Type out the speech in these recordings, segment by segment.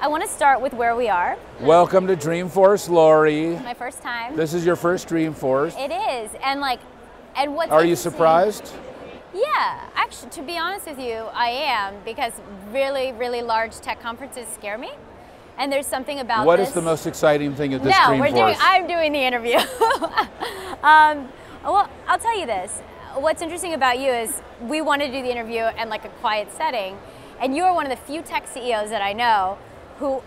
I want to start with where we are. Welcome to Dreamforce, Laurie. My first time. This is your first Dreamforce. It is, and like, and what's Are you surprised? Yeah, actually, to be honest with you, I am because really, really large tech conferences scare me, and there's something about What this. is the most exciting thing at this no, Dreamforce? we're doing. I'm doing the interview. um, well, I'll tell you this. What's interesting about you is we want to do the interview in like a quiet setting, and you are one of the few tech CEOs that I know who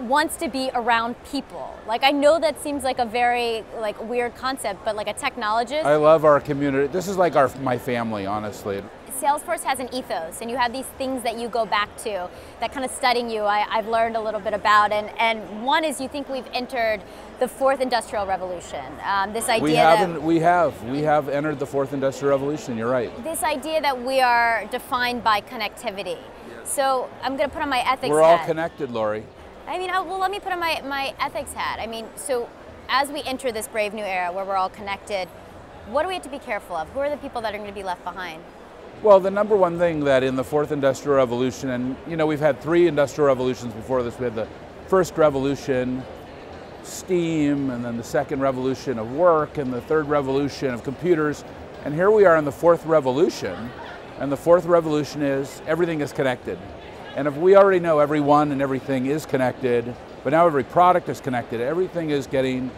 wants to be around people. Like I know that seems like a very like weird concept, but like a technologist, I love our community. This is like our my family, honestly. Salesforce has an ethos, and you have these things that you go back to that kind of studying you. I, I've learned a little bit about, and and one is you think we've entered the fourth industrial revolution. Um, this idea We that haven't. We have. We have entered the fourth industrial revolution. You're right. this idea that we are defined by connectivity. So I'm going to put on my ethics hat. We're all hat. connected, Laurie. I mean, uh, well, let me put on my, my ethics hat. I mean, so as we enter this brave new era where we're all connected, what do we have to be careful of? Who are the people that are going to be left behind? Well, the number one thing that in the fourth industrial revolution, and you know, we've had three industrial revolutions before this. We had the first revolution, steam, and then the second revolution of work, and the third revolution of computers. And here we are in the fourth revolution. And the fourth revolution is everything is connected. And if we already know everyone and everything is connected, but now every product is connected, everything is getting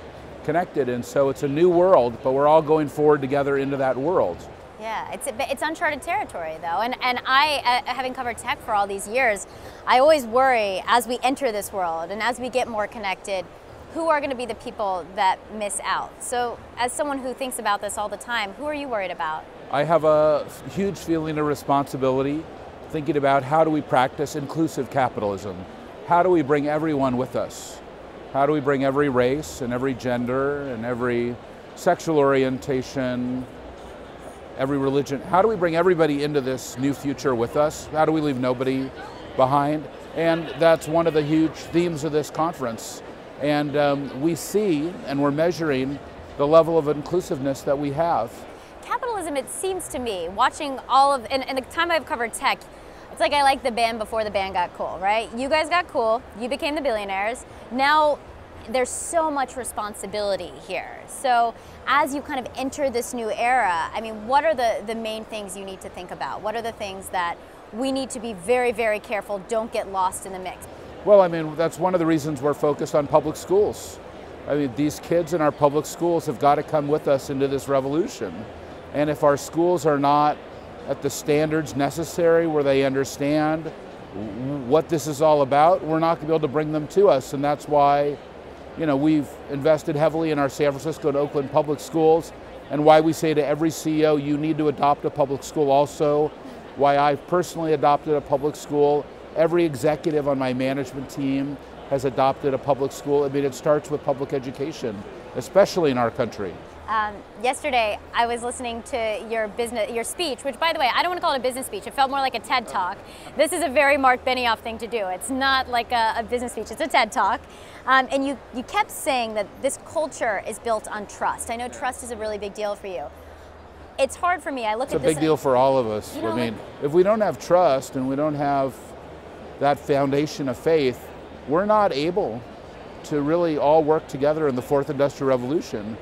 connected. And so it's a new world, but we're all going forward together into that world. Yeah, it's it's uncharted territory though, and and I, uh, having covered tech for all these years, I always worry as we enter this world and as we get more connected, who are going to be the people that miss out. So, as someone who thinks about this all the time, who are you worried about? I have a huge feeling of responsibility thinking about how do we practice inclusive capitalism? How do we bring everyone with us? How do we bring every race and every gender and every sexual orientation, every religion? How do we bring everybody into this new future with us? How do we leave nobody behind? And that's one of the huge themes of this conference. And um, we see and we're measuring the level of inclusiveness that we have. Capitalism, it seems to me, watching all of, and, and the time I've covered tech, it's like I like the band before the band got cool, right? You guys got cool, you became the billionaires. Now there's so much responsibility here. So as you kind of enter this new era, I mean, what are the, the main things you need to think about? What are the things that we need to be very, very careful, don't get lost in the mix? Well, I mean, that's one of the reasons we're focused on public schools. I mean, these kids in our public schools have got to come with us into this revolution. And if our schools are not at the standards necessary where they understand what this is all about, we're not going to be able to bring them to us. And that's why, you know, we've invested heavily in our San Francisco and Oakland public schools, and why we say to every CEO, you need to adopt a public school also. Why I've personally adopted a public school. Every executive on my management team has adopted a public school. I mean, it starts with public education, especially in our country. Um, yesterday, I was listening to your business, your speech, which, by the way, I don't want to call it a business speech. It felt more like a TED talk. This is a very Marc Benioff thing to do. It's not like a, a business speech. It's a TED talk. Um, and you, you kept saying that this culture is built on trust. I know trust is a really big deal for you. It's hard for me. I look at it. It's a big deal for all of us. You know, I mean, like- if we don't have trust and we don't have that foundation of faith, we're not able to really all work together in the fourth industrial revolution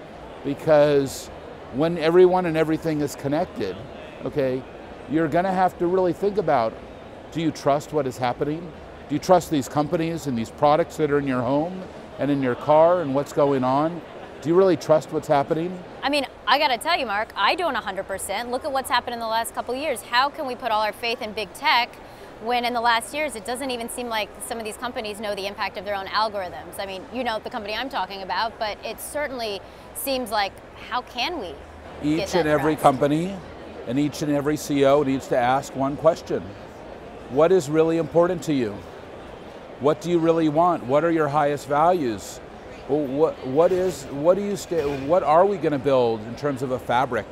because when everyone and everything is connected, okay, you're going to have to really think about do you trust what is happening? Do you trust these companies and these products that are in your home and in your car and what's going on? Do you really trust what's happening? I mean, I got to tell you, Marc, I don't 100%. Look at what's happened in the last couple years. How can we put all our faith in big tech when in the last years it doesn't even seem like some of these companies know the impact of their own algorithms? I mean, you know the company I'm talking about, but it's certainly seems like how can we? Each and every trust? company and each and every CEO needs to ask one question What is really important to you? What do you really want? What are your highest values? Well, what, what is what do you stay, what are we going to build in terms of a fabric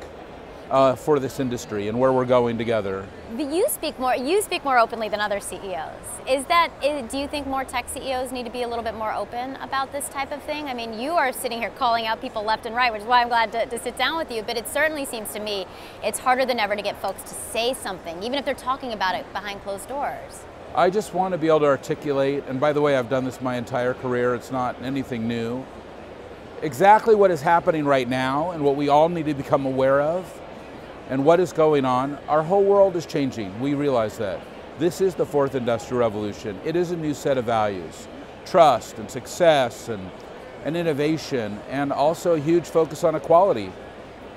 uh, for this industry and where we're going together? But you speak more. You speak more openly than other CEOs. Is that? Is, do you think more tech CEOs need to be a little bit more open about this type of thing? I mean, you are sitting here calling out people left and right, which is why I'm glad to, to sit down with you. But it certainly seems to me it's harder than ever to get folks to say something, even if they're talking about it behind closed doors. I just want to be able to articulate, and by the way, I've done this my entire career, it's not anything new, exactly what is happening right now and what we all need to become aware of and what is going on. Our whole world is changing, we realize that. This is the fourth industrial revolution. It is a new set of values. Trust and success and, and innovation and also a huge focus on equality.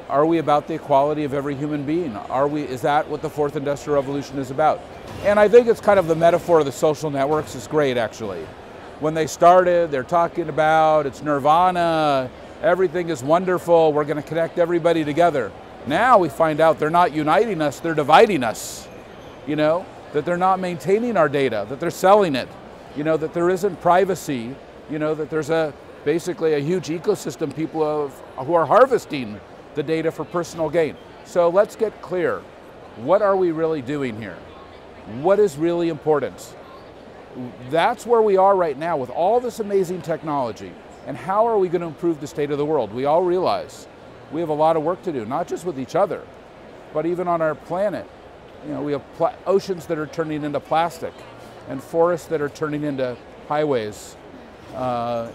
Are we about the equality of every human being? Are we, is that what the fourth industrial revolution is about? And I think it's kind of the metaphor of the social networks is great actually. When they started, they're talking about it's nirvana, everything is wonderful, we're going to connect everybody together. Now we find out they're not uniting us, they're dividing us. You know, that they're not maintaining our data, that they're selling it, you know, that there isn't privacy, you know, that there's a basically a huge ecosystem people have, who are harvesting the data for personal gain. So let's get clear. What are we really doing here? What is really important? That's where we are right now with all this amazing technology. And how are we going to improve the state of the world? We all realize we have a lot of work to do, not just with each other, but even on our planet. You know, we have oceans that are turning into plastic and forests that are turning into highways. Uh,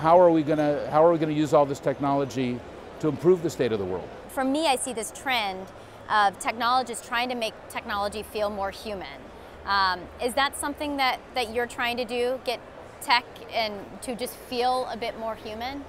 how are we going to how are we going to use all this technology to improve the state of the world? For me, I see this trend of technologists trying to make technology feel more human. Um, is that something that, that you're trying to do, get tech and to just feel a bit more human?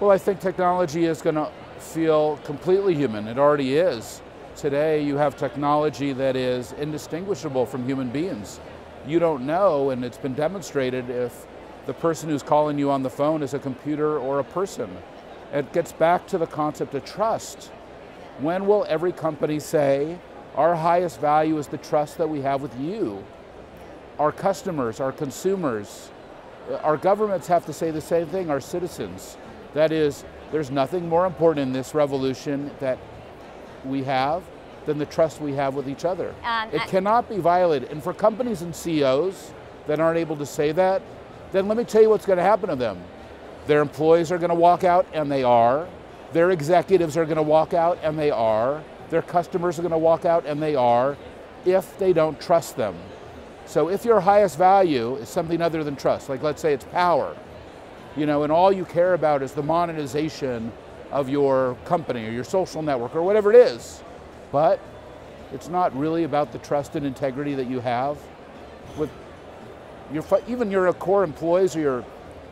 Well, I think technology is going to feel completely human. It already is. Today, you have technology that is indistinguishable from human beings. You don't know, and it's been demonstrated, if the person who's calling you on the phone is a computer or a person. It gets back to the concept of trust. When will every company say, our highest value is the trust that we have with you? Our customers, our consumers, uh, our governments have to say the same thing, our citizens. That is, there's nothing more important in this revolution that we have than the trust we have with each other. Um, it cannot be violated. And for companies and CEOs that aren't able to say that, then let me tell you what's going to happen to them. Their employees are going to walk out, and they are. Their executives are going to walk out, and they are. Their customers are going to walk out, and they are, if they don't trust them. So if your highest value is something other than trust, like let's say it's power, you know, and all you care about is the monetization of your company or your social network or whatever it is, but it's not really about the trust and integrity that you have with your, even your core employees or your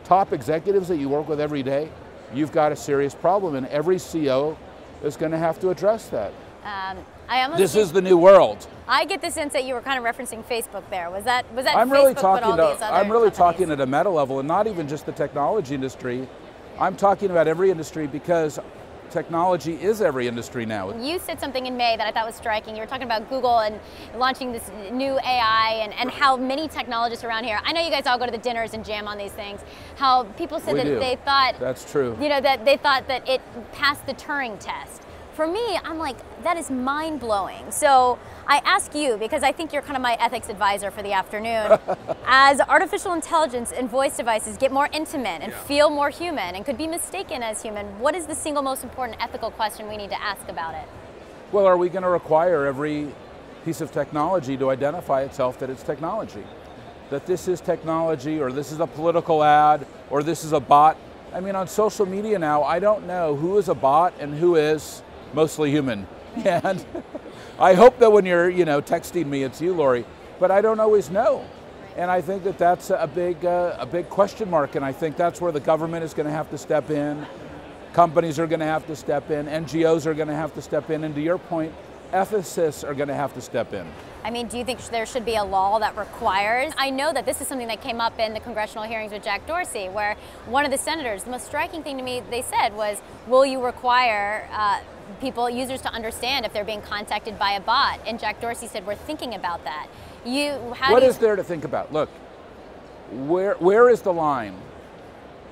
top executives that you work with every day, you've got a serious problem, and every CEO is going to have to address that. Um, this is the new world. I get the sense that you were kind of referencing Facebook there. Was that was that I'm Facebook, really talking to, I'm really companies? talking at a meta level, and not even just the technology industry. I'm talking about every industry because technology is every industry now. You said something in May that I thought was striking. You were talking about Google and launching this new AI and, and how many technologists around here, I know you guys all go to the dinners and jam on these things, how people said we that do. they thought, that's true. You know, that they thought that it passed the Turing test. For me, I'm like, that is mind blowing. So I ask you, because I think you're kind of my ethics advisor for the afternoon, as artificial intelligence and voice devices get more intimate and yeah. feel more human and could be mistaken as human, what is the single most important ethical question we need to ask about it? Well, are we going to require every piece of technology to identify itself that it's technology? That this is technology, or this is a political ad, or this is a bot. I mean, on social media now, I don't know who is a bot and who is mostly human. And I hope that when you're, you know, texting me, it's you, Laurie, but I don't always know. And I think that that's a big, uh, a big question mark. And I think that's where the government is going to have to step in. Companies are going to have to step in. NGOs are going to have to step in. And to your point, ethicists are going to have to step in. I mean, do you think there should be a law that requires? I know that this is something that came up in the congressional hearings with Jack Dorsey, where one of the senators, the most striking thing to me they said was, will you require uh, people, users to understand if they're being contacted by a bot? And Jack Dorsey said, we're thinking about that. You, What is there to think about? Look, where, where is the line?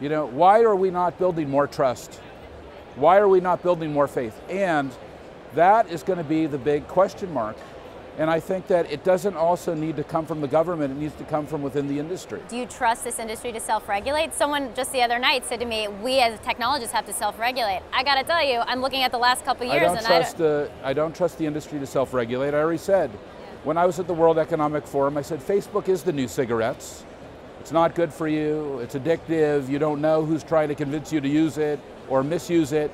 You know, why are we not building more trust? Why are we not building more faith? And that is going to be the big question mark and I think that it doesn't also need to come from the government, it needs to come from within the industry. Do you trust this industry to self-regulate? Someone just the other night said to me, we as technologists have to self-regulate. I got to tell you, I'm looking at the last couple years I don't and trust I don't, the, I don't trust the industry to self-regulate. I already said, When I was at the World Economic Forum, I said Facebook is the new cigarettes. It's not good for you, it's addictive, you don't know who's trying to convince you to use it or misuse it.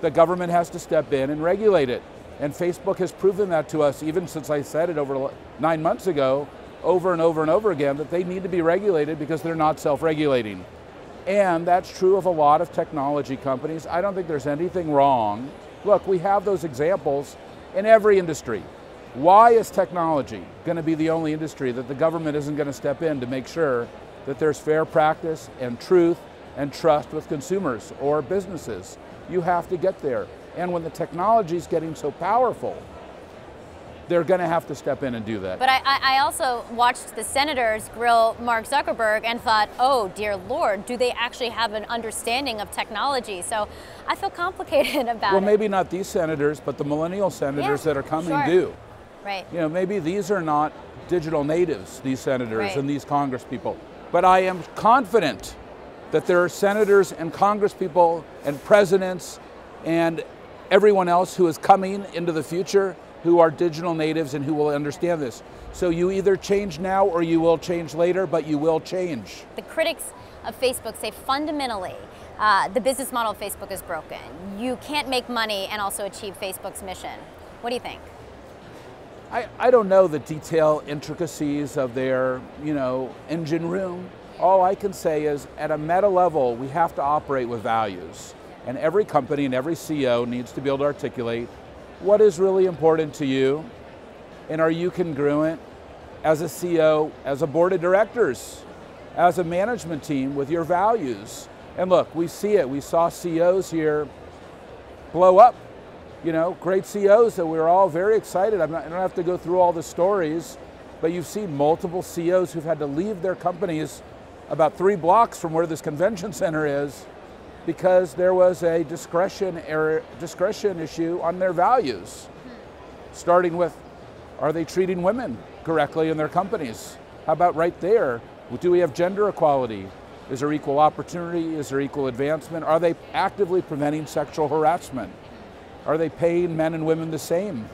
The government has to step in and regulate it. And Facebook has proven that to us, even since I said it over nine months ago, over and over and over again, that they need to be regulated because they're not self regulating. And that's true of a lot of technology companies. I don't think there's anything wrong. Look, we have those examples in every industry. Why is technology going to be the only industry that the government isn't going to step in to make sure that there's fair practice and truth and trust with consumers or businesses? You have to get there. And when the technology is getting so powerful, they're going to have to step in and do that. But I, I, also watched the senators grill Mark Zuckerberg and thought, oh dear Lord, do they actually have an understanding of technology? So I feel complicated about well, it. Well, maybe not these senators, but the millennial senators yeah, that are coming sure. do. Right. You know, maybe these are not digital natives, these senators right. and these congresspeople. But I am confident that there are senators and congresspeople and presidents and everyone else who is coming into the future who are digital natives and who will understand this. So you either change now or you will change later, but you will change. The critics of Facebook say fundamentally uh, the business model of Facebook is broken. You can't make money and also achieve Facebook's mission. What do you think? I, I don't know the detail intricacies of their, you know, engine room. All I can say is at a meta level, we have to operate with values. And every company and every CEO needs to be able to articulate what is really important to you and are you congruent as a CEO, as a board of directors, as a management team with your values? And look, we see it. We saw CEOs here blow up. You know, great CEOs that we are all very excited. Not, i don't have to go through all the stories, but you've seen multiple CEOs who've had to leave their companies about three blocks from where this convention center is because there was a discretion, error, discretion issue on their values, starting with are they treating women correctly in their companies? How about right there? Do we have gender equality? Is there equal opportunity? Is there equal advancement? Are they actively preventing sexual harassment? Are they paying men and women the same?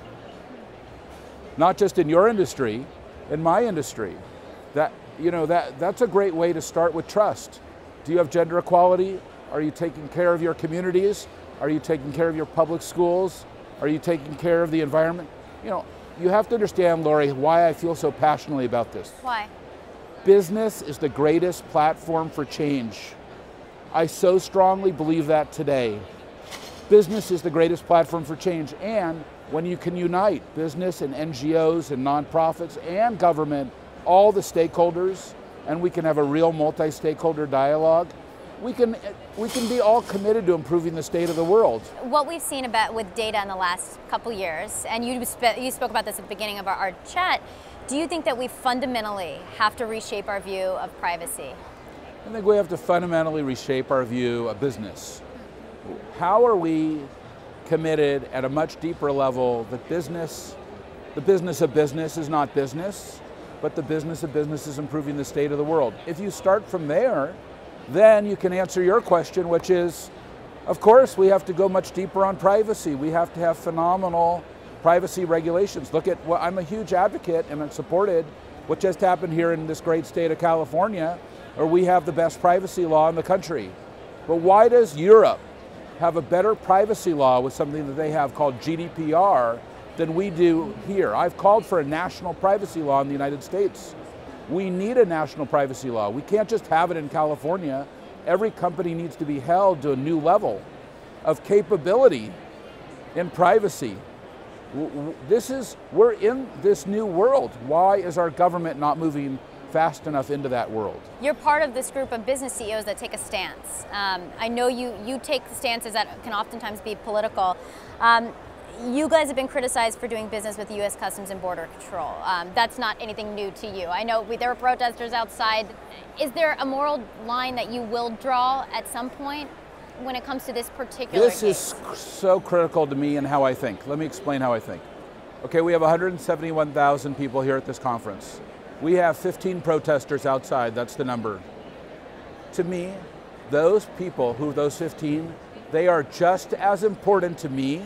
Not just in your industry, in my industry. That, you know, that, that's a great way to start with trust. Do you have gender equality? Are you taking care of your communities? Are you taking care of your public schools? Are you taking care of the environment? You know, you have to understand, Laurie, why I feel so passionately about this. Why? Business is the greatest platform for change. I so strongly believe that today. Business is the greatest platform for change, and when you can unite business and NGOs and nonprofits and government, all the stakeholders, and we can have a real multi stakeholder dialogue, we can we can be all committed to improving the state of the world. What we've seen about with data in the last couple years, and you you spoke about this at the beginning of our, our chat. Do you think that we fundamentally have to reshape our view of privacy? I think we have to fundamentally reshape our view of business. How are we committed at a much deeper level that business, the business of business is not business, but the business of business is improving the state of the world. If you start from there, then you can answer your question, which is, of course, we have to go much deeper on privacy. We have to have phenomenal privacy regulations. Look at what I'm a huge advocate and I'm supported what just happened here in this great state of California, where we have the best privacy law in the country. But why does Europe have a better privacy law with something that they have called GDPR than we do here? I've called for a national privacy law in the United States. We need a national privacy law. We can't just have it in California. Every company needs to be held to a new level of capability in privacy. This is, we're in this new world. Why is our government not moving fast enough into that world? You're part of this group of business CEOs that take a stance. Um, I know you, you take stances that can oftentimes be political. Um, you guys have been criticized for doing business with U.S. Customs and Border Control. Um, that's not anything new to you. I know we, there were protesters outside. Is there a moral line that you will draw at some point when it comes to this particular This case? is so critical to me and how I think. Let me explain how I think. Okay, we have 171,000 people here at this conference. We have 15 protesters outside, that's the number. To me, those people who, those 15, they are just as important to me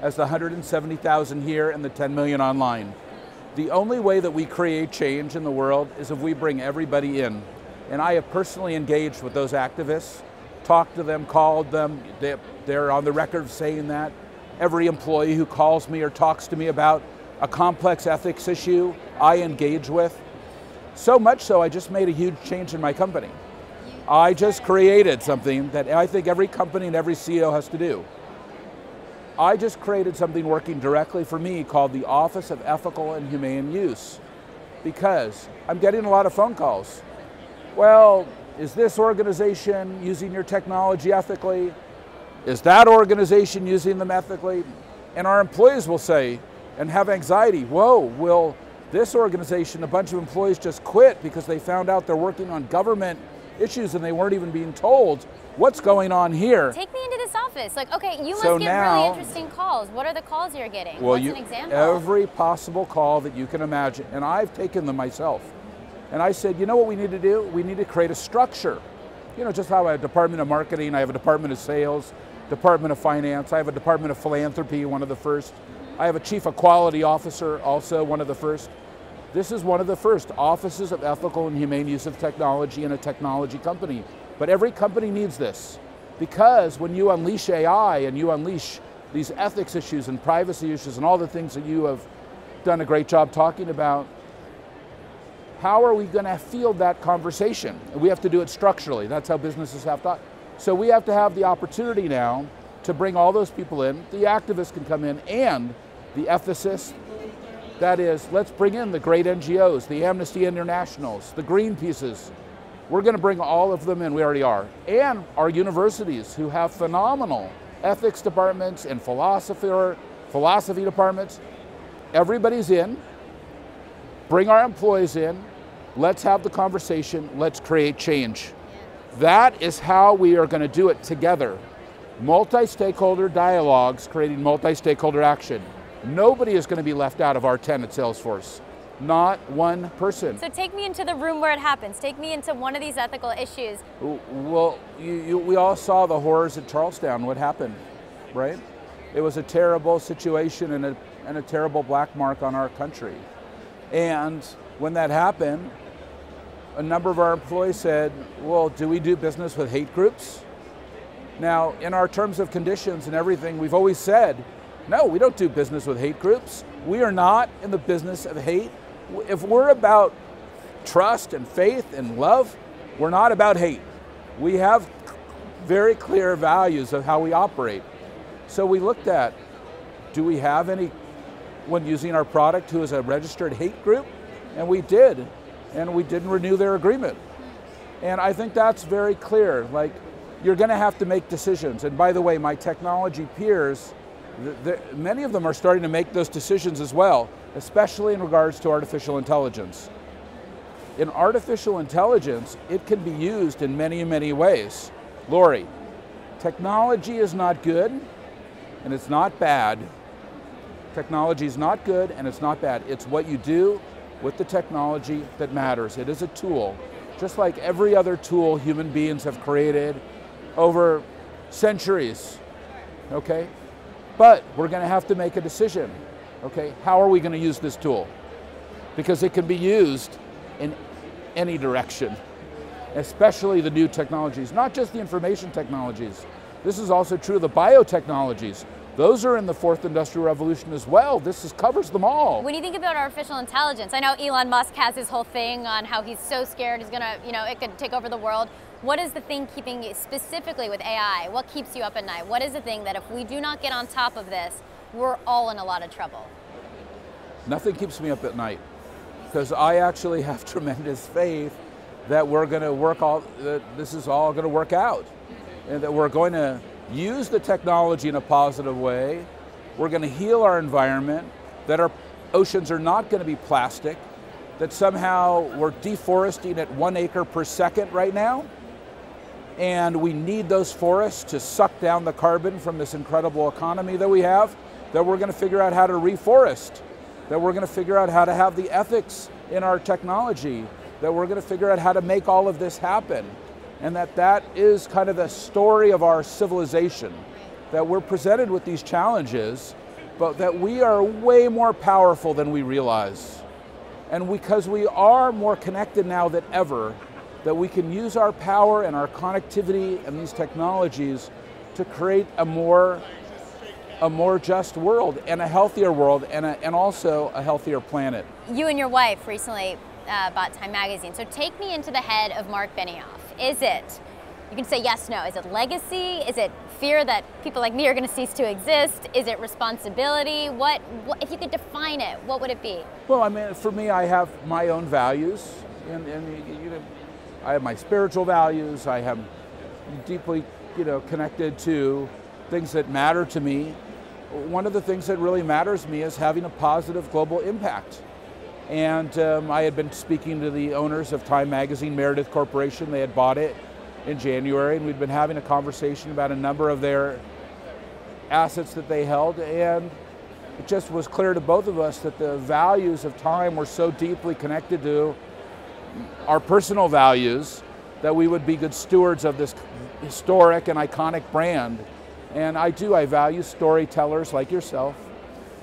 as the 170,000 here and the 10 million online. The only way that we create change in the world is if we bring everybody in. And I have personally engaged with those activists, talked to them, called them, they're on the record saying that. Every employee who calls me or talks to me about a complex ethics issue, I engage with. So much so, I just made a huge change in my company. I just created something that I think every company and every CEO has to do. I just created something working directly for me called the Office of Ethical and Humane Use because I'm getting a lot of phone calls. Well, is this organization using your technology ethically? Is that organization using them ethically? And our employees will say, and have anxiety, whoa, will this organization, a bunch of employees just quit because they found out they're working on government issues and they weren't even being told what's going on here. Take me into this office. Like, okay, you must so get now, really interesting calls. What are the calls you're getting? Well, What's you, an example? Every possible call that you can imagine. And I've taken them myself. And I said, you know what we need to do? We need to create a structure. You know, just how I have a department of marketing, I have a department of sales, department of finance, I have a department of philanthropy, one of the first. I have a chief equality officer, also one of the first. This is one of the first offices of ethical and humane use of technology in a technology company. But every company needs this because when you unleash AI and you unleash these ethics issues and privacy issues and all the things that you have done a great job talking about, how are we going to field that conversation? We have to do it structurally. That's how businesses have to. So we have to have the opportunity now to bring all those people in. The activists can come in and the ethicists. That is, let's bring in the great NGOs, the Amnesty Internationals, the Greenpeaces. We're going to bring all of them in, we already are. And our universities who have phenomenal ethics departments and philosophy, philosophy departments. Everybody's in. Bring our employees in. Let's have the conversation. Let's create change. That is how we are going to do it together. Multi-stakeholder dialogues creating multi-stakeholder action. Nobody is going to be left out of our 10 at Salesforce. Not one person. So take me into the room where it happens. Take me into one of these ethical issues. Well, you, you, we all saw the horrors at Charlestown, what happened, right? It was a terrible situation and a, and a terrible black mark on our country. And when that happened, a number of our employees said, well, do we do business with hate groups? Now, in our terms of conditions and everything, we've always said, no, we don't do business with hate groups. We are not in the business of hate. If we're about trust and faith and love, we're not about hate. We have very clear values of how we operate. So we looked at, do we have any when using our product who is a registered hate group? And we did and we didn't renew their agreement. And I think that's very clear. Like, you're going to have to make decisions. And by the way, my technology peers, many of them are starting to make those decisions as well, especially in regards to artificial intelligence. In artificial intelligence, it can be used in many, many ways. Laurie, technology is not good and it's not bad. Technology is not good and it's not bad. It's what you do with the technology that matters. It is a tool, just like every other tool human beings have created over centuries, okay? But we're gonna have to make a decision, okay? How are we gonna use this tool? Because it can be used in any direction, especially the new technologies, not just the information technologies. This is also true of the biotechnologies. Those are in the fourth industrial revolution as well. This is, covers them all. When you think about artificial intelligence, I know Elon Musk has his whole thing on how he's so scared he's gonna, you know, it could take over the world. What is the thing keeping you, specifically with AI, what keeps you up at night? What is the thing that if we do not get on top of this, we're all in a lot of trouble? Nothing keeps me up at night because I actually have tremendous faith that we're going to work all, that this is all going to work out and that we're going to use the technology in a positive way. We're going to heal our environment, that our oceans are not going to be plastic, that somehow we're deforesting at one acre per second right now, and we need those forests to suck down the carbon from this incredible economy that we have, that we're going to figure out how to reforest, that we're going to figure out how to have the ethics in our technology, that we're going to figure out how to make all of this happen and that that is kind of the story of our civilization, that we're presented with these challenges, but that we are way more powerful than we realize. And because we are more connected now than ever, that we can use our power and our connectivity and these technologies to create a more a more just world and a healthier world and, a, and also a healthier planet. You and your wife recently uh, bought Time Magazine. So take me into the head of Marc Benioff. Is it, you can say yes, no, is it legacy? Is it fear that people like me are going to cease to exist? Is it responsibility? What, what, if you could define it, what would it be? Well, I mean, for me, I have my own values, and, and you know, I have my spiritual values. I am deeply, you know, connected to things that matter to me. One of the things that really matters to me is having a positive global impact. And um, I had been speaking to the owners of Time Magazine, Meredith Corporation. They had bought it in January, and we'd been having a conversation about a number of their assets that they held. And it just was clear to both of us that the values of time were so deeply connected to our personal values that we would be good stewards of this historic and iconic brand. And I do, I value storytellers like yourself.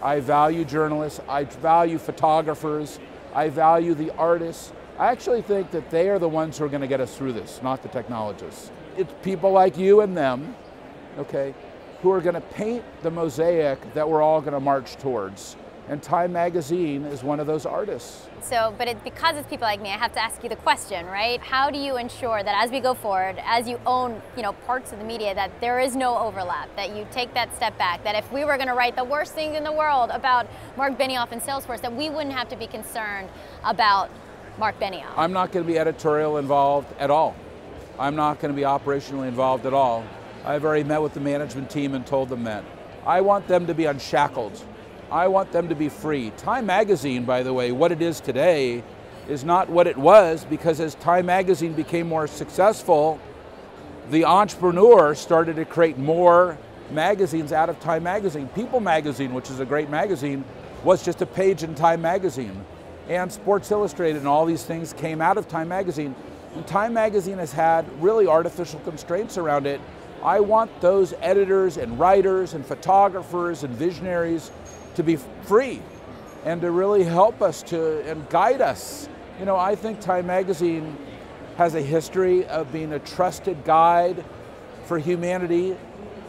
I value journalists, I value photographers, I value the artists. I actually think that they are the ones who are going to get us through this, not the technologists. It's people like you and them, okay, who are going to paint the mosaic that we're all going to march towards. And Time Magazine is one of those artists. So, but it, because it's people like me, I have to ask you the question, right? How do you ensure that as we go forward, as you own, you know, parts of the media, that there is no overlap, that you take that step back, that if we were going to write the worst things in the world about Marc Benioff and Salesforce, that we wouldn't have to be concerned about Marc Benioff? I'm not going to be editorial involved at all. I'm not going to be operationally involved at all. I've already met with the management team and told them that. I want them to be unshackled. I want them to be free. Time Magazine, by the way, what it is today is not what it was because as Time Magazine became more successful, the entrepreneur started to create more magazines out of Time Magazine. People Magazine, which is a great magazine, was just a page in Time Magazine. And Sports Illustrated and all these things came out of Time Magazine. And Time Magazine has had really artificial constraints around it. I want those editors and writers and photographers and visionaries to be free and to really help us to and guide us. You know, I think Time Magazine has a history of being a trusted guide for humanity,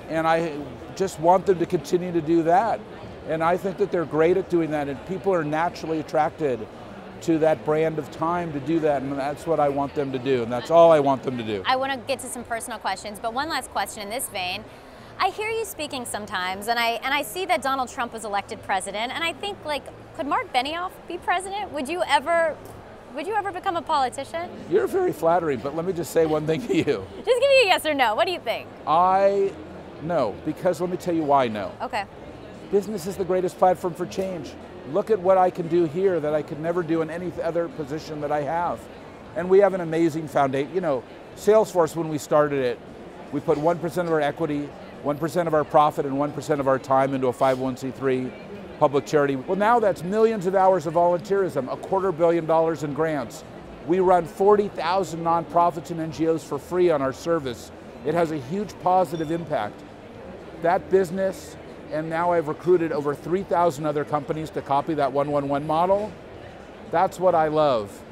and I just want them to continue to do that. And I think that they're great at doing that, and people are naturally attracted to that brand of time to do that, and that's what I want them to do, and that's all I want them to do. I want to get to some personal questions, but one last question in this vein. I hear you speaking sometimes, and I and I see that Donald Trump was elected president, and I think like, could Marc Benioff be president? Would you ever? Would you ever become a politician? You're very flattering, but let me just say one thing to you. Just give me a yes or no. What do you think? I no, because let me tell you why no. Okay. Business is the greatest platform for change. Look at what I can do here that I could never do in any other position that I have. And we have an amazing foundation. You know, Salesforce, when we started it, we put 1% of our equity 1% of our profit and 1% of our time into a 501c3 public charity. Well, now that's millions of hours of volunteerism, a quarter billion dollars in grants. We run 40,000 nonprofits and NGOs for free on our service. It has a huge positive impact. That business, and now I've recruited over 3,000 other companies to copy that 111 model. That's what I love.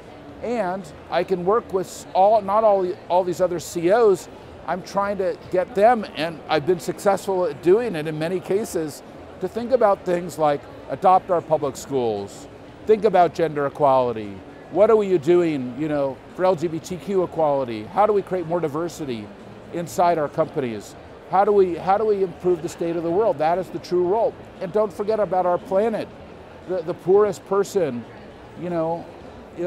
And I can work with all, not all, all these other CEOs, I'm trying to get them, and I've been successful at doing it in many cases, to think about things like adopt our public schools, think about gender equality. What are we doing, you know, for LGBTQ equality? How do we create more diversity inside our companies? How do we how do we improve the state of the world? That is the true role. And don't forget about our planet. The, the poorest person, you know,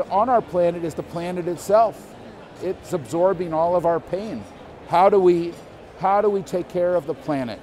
on our planet is the planet itself. It's absorbing all of our pain. How do we, how do we take care of the planet?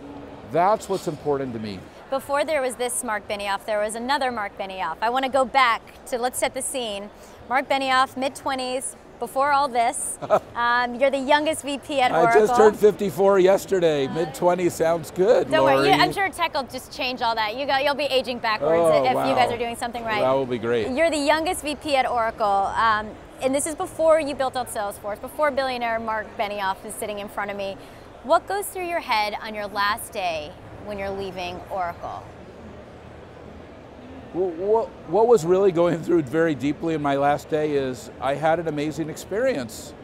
That's what's important to me. Before there was this Marc Benioff, there was another Marc Benioff. I want to go back to, let's set the scene. Marc Benioff, mid-20s, before all this. um, you're the youngest VP at Oracle. I just turned 54 yesterday. Mid 20s sounds good. Don't Laurie. worry, I'm sure tech will just change all that. You you'll be aging backwards oh, if wow. you guys are doing something right. That will be great. You're the youngest VP at Oracle. Um, and this is before you built out Salesforce, before billionaire Marc Benioff is sitting in front of me. What goes through your head on your last day when you're leaving Oracle? What, what was really going through very deeply in my last day is I had an amazing experience.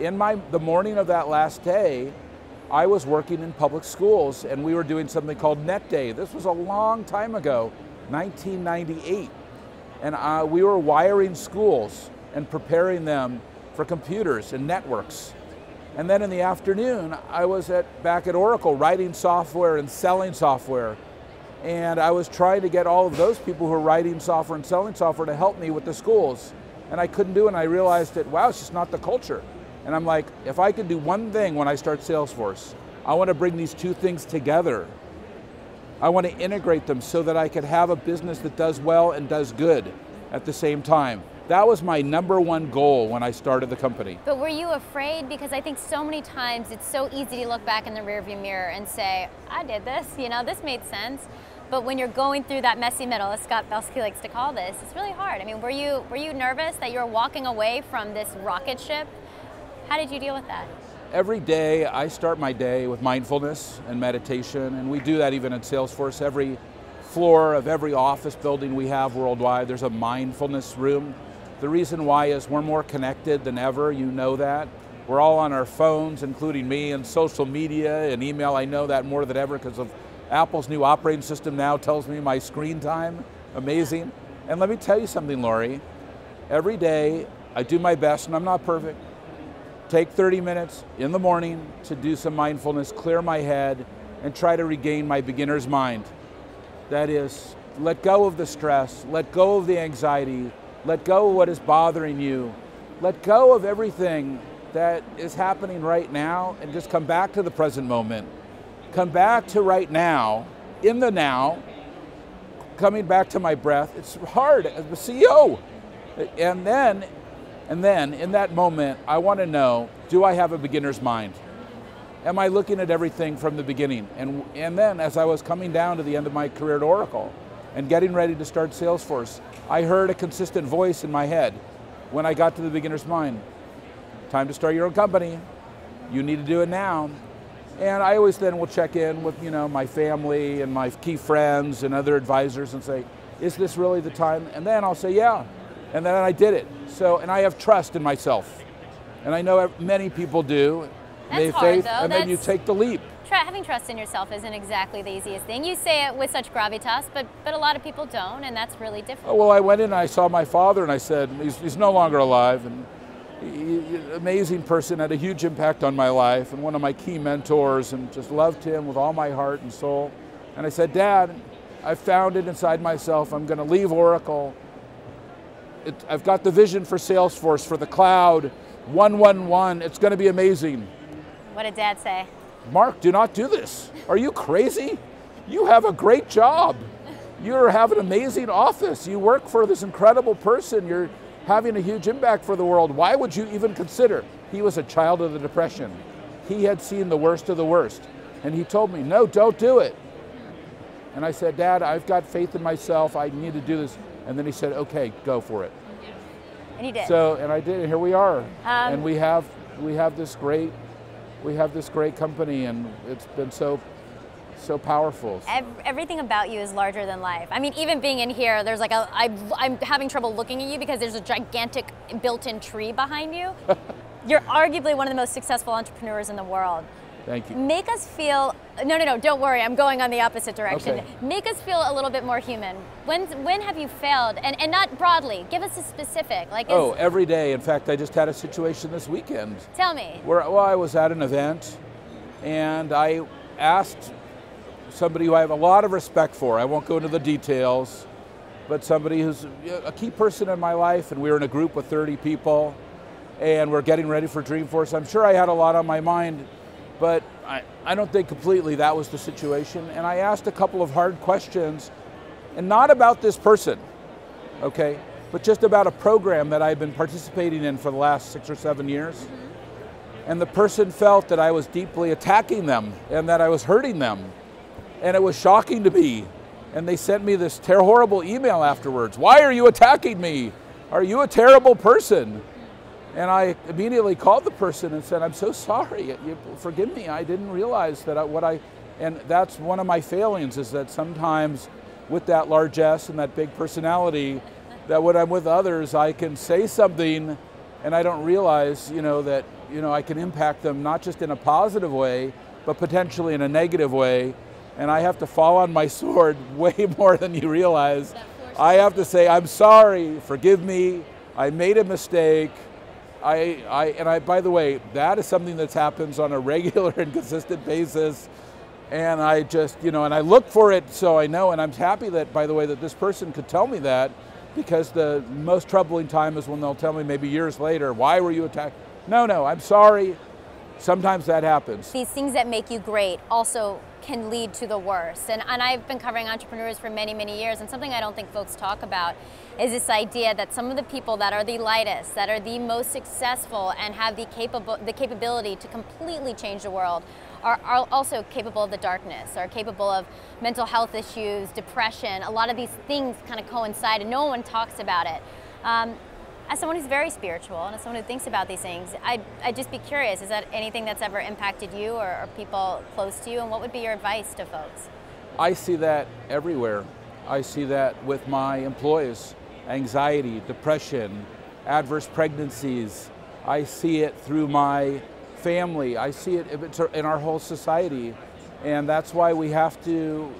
In my, the morning of that last day, I was working in public schools and we were doing something called Net Day. This was a long time ago, 1998. And uh, we were wiring schools and preparing them for computers and networks. And then in the afternoon, I was at, back at Oracle writing software and selling software and I was trying to get all of those people who are writing software and selling software to help me with the schools. And I couldn't do it, and I realized that, wow, it's just not the culture. And I'm like, if I could do one thing when I start Salesforce, I want to bring these two things together. I want to integrate them so that I could have a business that does well and does good at the same time. That was my number one goal when I started the company. But were you afraid? Because I think so many times it's so easy to look back in the rearview mirror and say, I did this, you know, this made sense. But when you're going through that messy middle, as Scott Belsky likes to call this, it's really hard. I mean, were you were you nervous that you were walking away from this rocket ship? How did you deal with that? Every day, I start my day with mindfulness and meditation, and we do that even at Salesforce. Every floor of every office building we have worldwide, there's a mindfulness room. The reason why is we're more connected than ever, you know that. We're all on our phones, including me, and social media and email. I know that more than ever because of Apple's new operating system now tells me my screen time. Amazing. And let me tell you something, Laurie. Every day, I do my best, and I'm not perfect. Take 30 minutes in the morning to do some mindfulness, clear my head, and try to regain my beginner's mind. That is, let go of the stress, let go of the anxiety, let go of what is bothering you, let go of everything that is happening right now, and just come back to the present moment come back to right now, in the now, coming back to my breath. It's hard as a CEO. And then, and then in that moment, I want to know, do I have a beginner's mind? Am I looking at everything from the beginning? And, and then as I was coming down to the end of my career at Oracle and getting ready to start Salesforce, I heard a consistent voice in my head when I got to the beginner's mind. Time to start your own company. You need to do it now. And I always then will check in with you know my family and my key friends and other advisors and say, is this really the time? And then I'll say, yeah. And then I did it. So, and I have trust in myself. And I know many people do. That's they hard, faith, though. and That's, then you take the leap. Having trust in yourself isn't exactly the easiest thing. You say it with such gravitas, but but a lot of people don't, and that's really difficult. well, I went in and I saw my father, and I said, he's, he's no longer alive, and amazing person, had a huge impact on my life, and one of my key mentors, and just loved him with all my heart and soul. And I said, Dad, I found it inside myself. I'm going to leave Oracle. It, I've got the vision for Salesforce, for the cloud, 111. It's going to be amazing. What did Dad say? Marc, do not do this. Are you crazy? You have a great job. You have an amazing office. You work for this incredible person. You're having a huge impact for the world. Why would you even consider? He was a child of the Depression. He had seen the worst of the worst. And he told me, no, don't do it. And I said, Dad, I've got faith in myself. I need to do this. And then he said, okay, go for it. And he did. So, and I did, and here we are. Um, and we have, we have this great, we have this great company, and it's been so so powerful. everything about you is larger than life. I mean, even being in here, there's like a, I, I'm having trouble looking at you because there's a gigantic built-in tree behind you. You're arguably one of the most successful entrepreneurs in the world. Thank you. Make us feel, no, no, no, don't worry, I'm going on the opposite direction. Okay. Make us feel a little bit more human. When, when have you failed? And, and not broadly, give us a specific. Like oh, every day. In fact, I just had a situation this weekend. Tell me. Where, well, I was at an event and I asked somebody who I have a lot of respect for. I won't go into the details, but somebody who's a key person in my life, and we were in a group of 30 people, and we're getting ready for Dreamforce. I'm sure I had a lot on my mind, but I, I don't think completely that was the situation. And I asked a couple of hard questions, and not about this person, okay, but just about a program that I've been participating in for the last six or seven years. Mm-hmm. And the person felt that I was deeply attacking them and that I was hurting them and it was shocking to me. And they sent me this ter- horrible email afterwards. Why are you attacking me? Are you a terrible person? And I immediately called the person and said, I'm so sorry. You, forgive me. I didn't realize that I, what I, and that's one of my failings is that sometimes with that largesse and that big personality that when I'm with others, I can say something and I don't realize, you know, that, you know, I can impact them not just in a positive way, but potentially in a negative way. And I have to fall on my sword way more than you realize. I have to say, I'm sorry, forgive me, I made a mistake. I, I, and I, by the way, that is something that happens on a regular and consistent basis. And I just, you know, and I look for it so I know, and I'm happy that, by the way, that this person could tell me that because the most troubling time is when they'll tell me maybe years later, why were you attacked? No, no, I'm sorry. Sometimes that happens. These things that make you great also can lead to the worst. And, and I've been covering entrepreneurs for many, many years, and something I don't think folks talk about is this idea that some of the people that are the lightest, that are the most successful, and have the, capable, the capability to completely change the world are, also capable of the darkness, are capable of mental health issues, depression. A lot of these things kind of coincide, and no one talks about it. Um, as someone who's very spiritual and as someone who thinks about these things, I'd, I'd just be curious, is that anything that's ever impacted you or, or people close to you? And what would be your advice to folks? I see that everywhere. I see that with my employees, anxiety, depression, adverse pregnancies. I see it through my family. I see it in our whole society. And that's why we have to,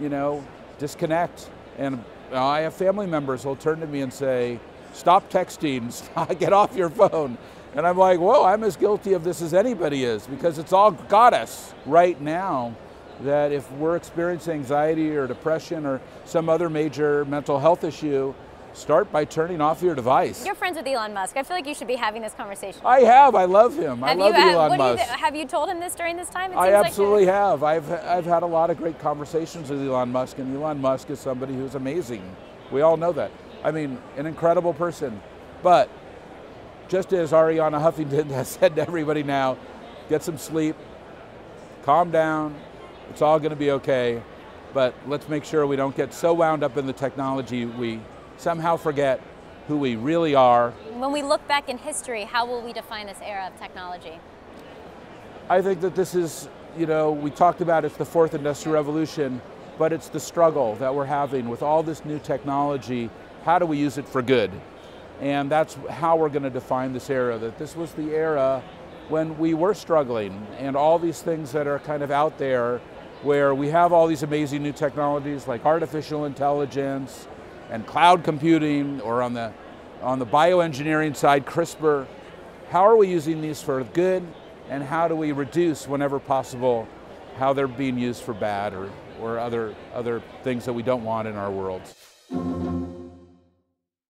you know, disconnect. And I have family members who'll turn to me and say, stop texting, get off your phone. And I'm like, whoa, I'm as guilty of this as anybody is because it's all got us right now that if we're experiencing anxiety or depression or some other major mental health issue, start by turning off your device. You're friends with Elon Musk. I feel like you should be having this conversation. I have. I love him. Have I love you, Elon Musk. You, have you told him this during this time? I absolutely like have. I've, I've had a lot of great conversations with Elon Musk, and Elon Musk is somebody who's amazing. We all know that. I mean, an incredible person. But just as Arianna Huffington has said to everybody now, get some sleep, calm down, it's all going to be okay. But let's make sure we don't get so wound up in the technology we somehow forget who we really are. When we look back in history, how will we define this era of technology? I think that this is, you know, we talked about it's the fourth industrial revolution, but it's the struggle that we're having with all this new technology how do we use it for good? And that's how we're going to define this era, that this was the era when we were struggling and all these things that are kind of out there where we have all these amazing new technologies like artificial intelligence and cloud computing or on the, on the bioengineering side, CRISPR. How are we using these for good and how do we reduce whenever possible how they're being used for bad or, or other, other things that we don't want in our world?